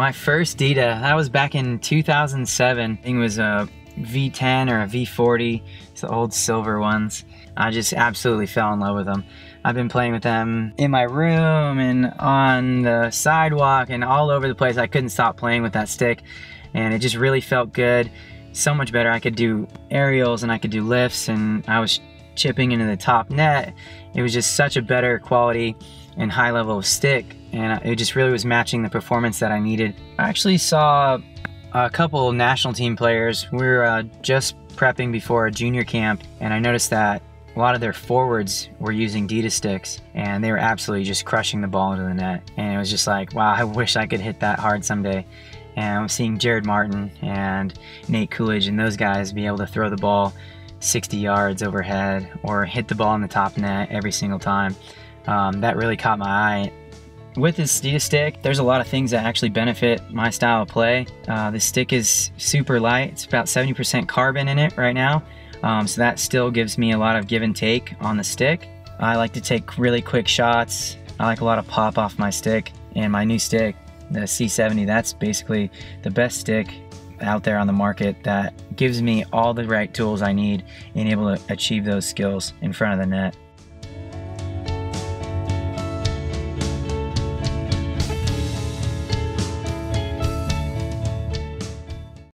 My first Dita, that was back in 2007. I think it was a V10 or a V40. It's the old silver ones. I just absolutely fell in love with them. I've been playing with them in my room and on the sidewalk and all over the place. I couldn't stop playing with that stick and it just really felt good. So much better. I could do aerials and I could do lifts and I was chipping into the top net. It was just such a better quality and high level of stick and it just really was matching the performance that I needed. I actually saw a couple national team players. We were uh, just prepping before a junior camp and I noticed that a lot of their forwards were using Dita sticks and they were absolutely just crushing the ball into the net. And it was just like, wow, I wish I could hit that hard someday. And I'm seeing Jared Martin and Nate Coolidge and those guys be able to throw the ball 60 yards overhead or hit the ball in the top net every single time. Um, that really caught my eye. With this Dita stick, there's a lot of things that actually benefit my style of play. Uh, the stick is super light. It's about 70% carbon in it right now. Um, so that still gives me a lot of give and take on the stick. I like to take really quick shots. I like a lot of pop off my stick and my new stick, the C70, that's basically the best stick out there on the market that gives me all the right tools I need and able to achieve those skills in front of the net.